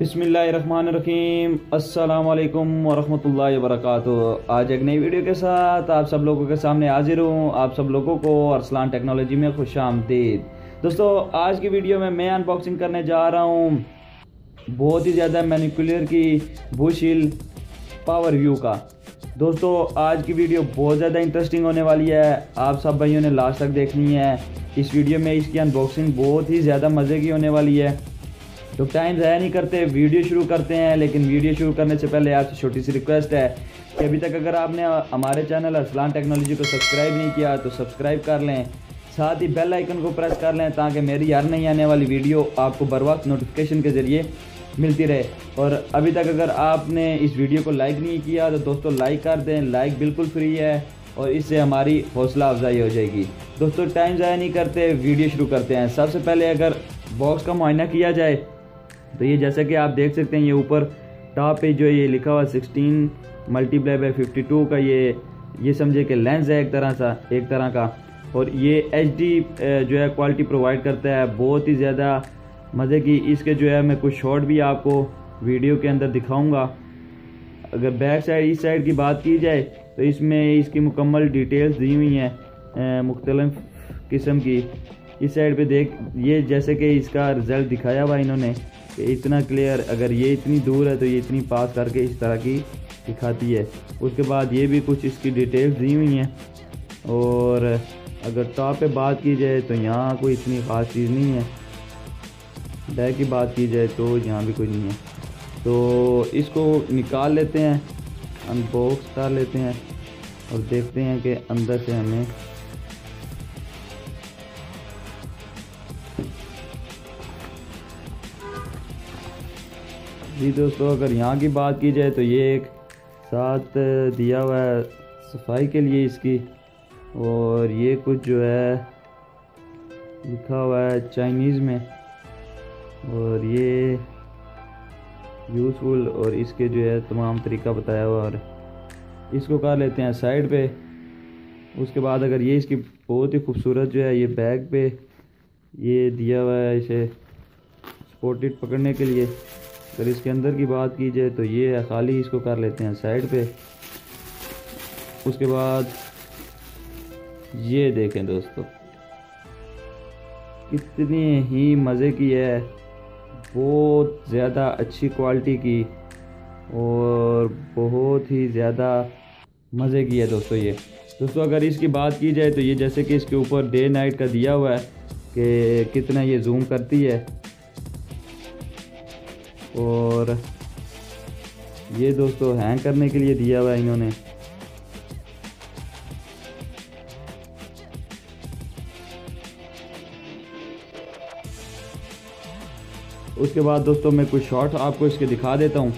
बिसमीम असलकम वरहमल वरक आज एक नई वीडियो के साथ आप सब लोगों के सामने हाजिर हूँ। आप सब लोगों को अरसलान टेक्नोलॉजी में खुश आमदीद। दोस्तों, आज की वीडियो में मैं अनबॉक्सिंग करने जा रहा हूँ। बहुत ही ज़्यादा मैनिकुलर की बुशिल पावर व्यू का। दोस्तों, आज की वीडियो बहुत ज़्यादा इंटरेस्टिंग होने वाली है। आप सब भाइयों ने लास्ट तक देखनी है। इस वीडियो में इसकी अनबॉक्सिंग बहुत ही ज़्यादा मज़े की होने वाली है। तो टाइम ज़ाया नहीं करते, वीडियो शुरू करते हैं, लेकिन वीडियो शुरू करने से पहले आपसे छोटी सी रिक्वेस्ट है कि अभी तक अगर आपने हमारे चैनल असलान टेक्नोलॉजी को सब्सक्राइब नहीं किया तो सब्सक्राइब कर लें, साथ ही बेल आइकन को प्रेस कर लें, ताकि मेरी हर नहीं आने वाली वीडियो आपको बर वक्त नोटिफिकेशन के ज़रिए मिलती रहे। और अभी तक अगर आपने इस वीडियो को लाइक नहीं किया तो दोस्तों लाइक कर दें लाइक बिल्कुल फ्री है, और इससे हमारी हौसला अफजाई हो जाएगी। दोस्तों टाइम ज़ाया नहीं करते, वीडियो शुरू करते हैं। सबसे पहले अगर बॉक्स का मुआयना किया जाए तो ये जैसा कि आप देख सकते हैं, ये ऊपर टॉप पे जो ये लिखा हुआ sixteen multiply by fifty two का ये ये समझे कि लेंस है एक तरह सा, एक तरह का। और ये एचडी जो है क्वालिटी प्रोवाइड करता है। बहुत ही ज़्यादा मज़े की इसके जो है, मैं कुछ शॉट भी आपको वीडियो के अंदर दिखाऊँगा। अगर बैक साइड इस साइड की बात की जाए तो इसमें इसकी मुकम्मल डिटेल्स दी हुई हैं मुख्तलफ़ किस्म की। इस साइड पे देख, ये जैसे कि इसका रिज़ल्ट दिखाया हुआ इन्होंने, कि इतना क्लियर अगर ये इतनी दूर है तो ये इतनी पास करके इस तरह की दिखाती है। उसके बाद ये भी कुछ इसकी डिटेल्स दी हुई हैं। और अगर टॉप पे बात की जाए तो यहाँ कोई इतनी ख़ास चीज़ नहीं है। बैग की बात की जाए तो यहाँ भी कोई नहीं है। तो इसको निकाल लेते हैं अनबॉक्स कर लेते हैं और देखते हैं कि अंदर से हमें जी दोस्तों, अगर यहाँ की बात की जाए तो ये एक साथ दिया हुआ है सफ़ाई के लिए इसकी। और ये कुछ जो है, लिखा हुआ है चाइनीज़ में। और ये यूज़फुल और इसके जो है तमाम तरीका बताया हुआ और इसको कर लेते हैं साइड पे। उसके बाद अगर ये इसकी बहुत ही खूबसूरत जो है ये बैग पे ये दिया हुआ है इसे स्पोर्टेड पकड़ने के लिए। अगर इसके अंदर की बात की जाए तो ये है, खाली इसको कर लेते हैं साइड पे। उसके बाद ये देखें दोस्तों, कितनी ही मज़े की है, बहुत ज़्यादा अच्छी क्वालिटी की और बहुत ही ज़्यादा मज़े की है दोस्तों ये। दोस्तों, अगर इसकी बात की जाए तो ये जैसे कि इसके ऊपर डे नाइट का दिया हुआ है कि कितना ये जूम करती है और ये दोस्तों हैंग करने के लिए दिया हुआ है इन्होंने। उसके बाद दोस्तों मैं कुछ शॉर्ट आपको इसके दिखा देता हूँ,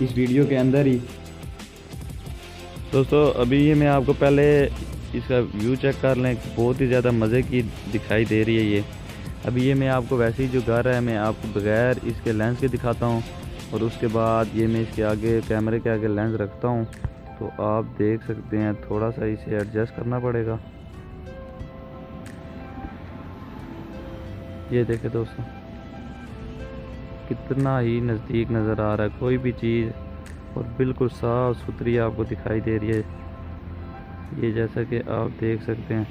इस वीडियो के अंदर ही। दोस्तों, अभी ये मैं आपको पहले इसका व्यू चेक कर लें, बहुत ही ज़्यादा मज़े की दिखाई दे रही है ये। अभी ये मैं आपको वैसे ही जो घर है, मैं आपको बगैर इसके लेंस के दिखाता हूँ और उसके बाद ये मैं इसके आगे कैमरे के आगे लेंस रखता हूँ तो आप देख सकते हैं, थोड़ा सा इसे एडजस्ट करना पड़ेगा। ये देखें दोस्तों, कितना ही नज़दीक नज़र आ रहा है, कोई भी चीज़ और बिल्कुल साफ़ सुथरी आपको दिखाई दे रही है। ये जैसा कि आप देख सकते हैं।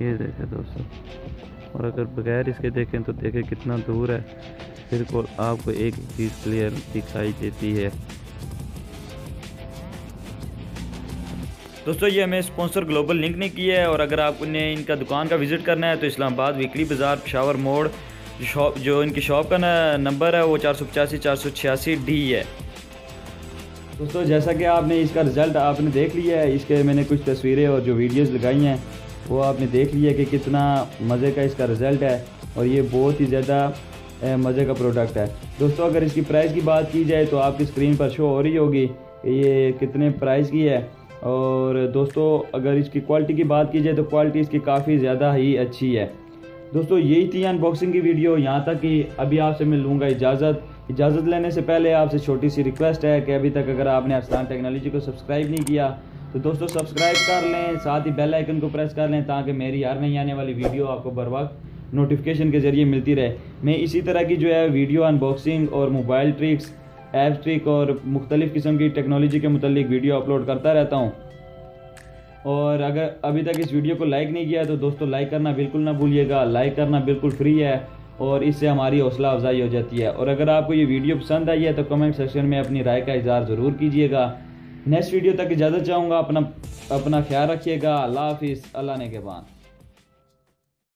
ये देखें दोस्तों। और अगर बगैर इसके देखें तो देखें कितना दूर है। बिल्कुल आपको एक चीज़ क्लियर दिखाई देती है। दोस्तों, ये हमें स्पॉन्सर ग्लोबल लिंक ने किया है और अगर आपने इनका दुकान का विज़िट करना है तो इस्लामाबाद वीकली बाज़ार पेशावर मोड़ शॉप जो इनकी शॉप का नंबर है, वो चार सौ पचासी, चार सौ छियासी डी है। दोस्तों, जैसा कि आपने इसका रिज़ल्ट आपने देख लिया है, इसके मैंने कुछ तस्वीरें और जो वीडियोज़ लगाई हैं वो आपने देख लिया कि कितना मज़े का इसका रिज़ल्ट है और ये बहुत ही ज़्यादा मज़े का प्रोडक्ट है। दोस्तों, अगर इसकी प्राइस की बात की जाए तो आपकी स्क्रीन पर शो हो रही होगी कि ये कितने प्राइस की है। और दोस्तों, अगर इसकी क्वालिटी की बात की जाए तो क्वालिटी इसकी काफ़ी ज़्यादा ही अच्छी है। दोस्तों, यही थी अनबॉक्सिंग की वीडियो। यहाँ तक कि अभी आपसे मैं लूँगा इजाज़त। इजाज़त लेने से पहले आपसे छोटी सी रिक्वेस्ट है कि अभी तक अगर आपने अरसलान टेक्नोलॉजी को सब्सक्राइब नहीं किया तो दोस्तों सब्सक्राइब कर लें, साथ ही बेल आइकन को प्रेस कर लें ताकि मेरी हर नई आने वाली वीडियो आपको बर वक्त नोटिफिकेशन के ज़रिए मिलती रहे। मैं इसी तरह की जो है वीडियो अनबॉक्सिंग और मोबाइल ट्रिक्स ऐप ट्रिक और मुख्तलिफ़ किस्म की टेक्नोलॉजी के मतलब वीडियो अपलोड करता रहता हूँ। और अगर अभी तक इस वीडियो को लाइक नहीं किया तो दोस्तों लाइक करना बिल्कुल ना भूलिएगा। लाइक करना बिल्कुल फ्री है और इससे हमारी हौसला अफजाई हो जाती है। और अगर आपको ये वीडियो पसंद आई है तो कमेंट सेक्शन में अपनी राय का इजहार ज़रूर कीजिएगा। नेक्स्ट वीडियो तक इजाज़त चाहूँगा, अपना अपना ख्याल रखिएगा। अल्लाह हाफिज़। अल्लाह ने के बाद।